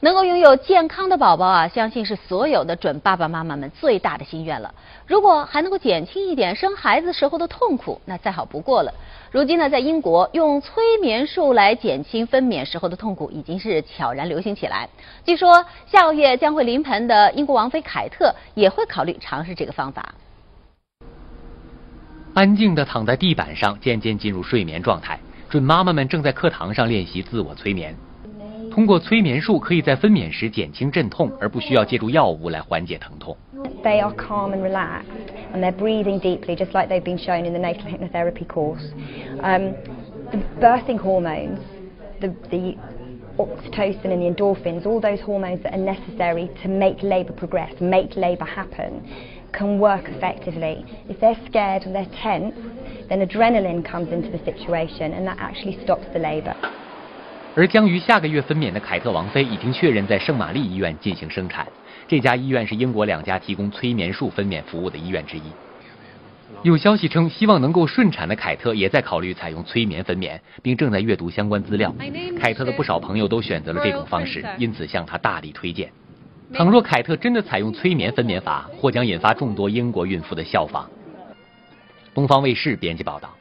能够拥有健康的宝宝啊，相信是所有的准爸爸妈妈们最大的心愿了。如果还能够减轻一点生孩子时候的痛苦，那再好不过了。如今呢，在英国用催眠术来减轻分娩时候的痛苦，已经是悄然流行起来。据说下个月将会临盆的英国王妃凯特也会考虑尝试这个方法。安静的躺在地板上，渐渐进入睡眠状态。准妈妈们正在课堂上练习自我催眠。通过催眠术，可以在分娩时减轻阵痛，而不需要借助药物来缓解疼痛。They are calm and relaxed, and they're breathing deeply, just like they've been shown in the natal hypnotherapy course. Um, the birthing hormones, the, the oxytocin and the endorphins, all those hormones that are necessary to make labour progress, make labour happen, can work effectively. If they're scared and they're tense, then adrenaline comes into the situation, and that actually stops the labour. 而将于下个月分娩的凯特王妃已经确认在圣玛丽医院进行生产。这家医院是英国两家提供催眠术分娩服务的医院之一。有消息称，希望能够顺产的凯特也在考虑采用催眠分娩，并正在阅读相关资料。凯特的不少朋友都选择了这种方式，因此向他大力推荐。倘若凯特真的采用催眠分娩法，或将引发众多英国孕妇的效仿。东方卫视编辑报道。